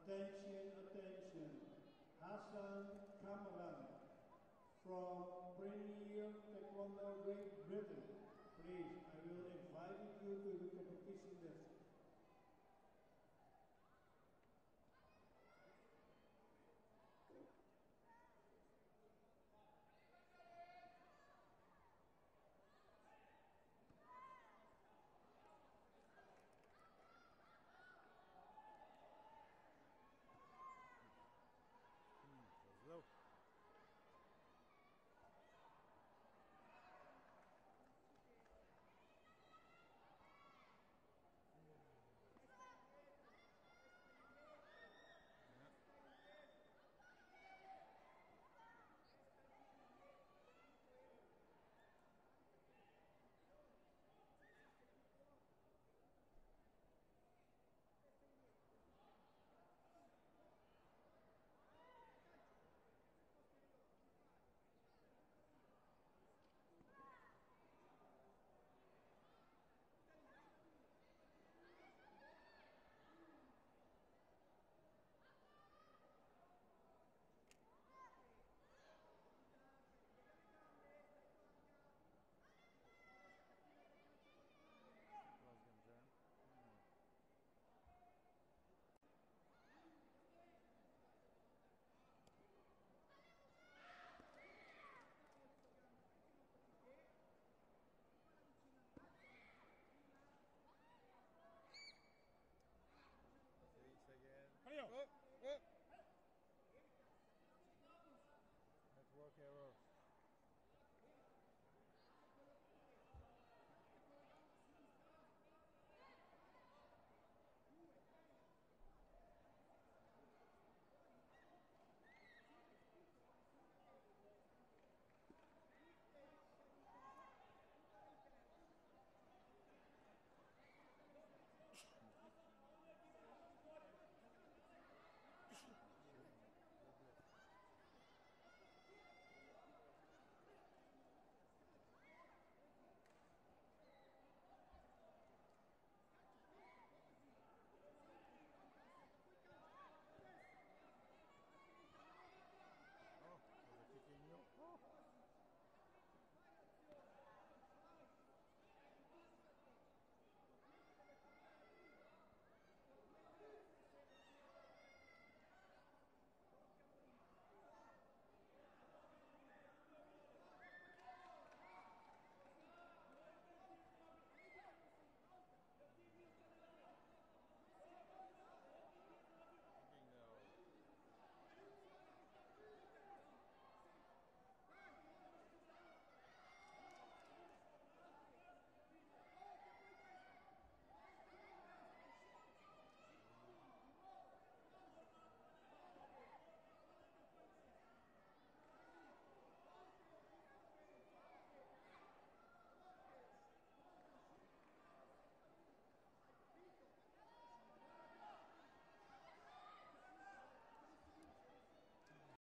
Attention, attention. Hassan Kamalan from Premier Taekwondo Great Britain. Please, I will invite you to the competition desk.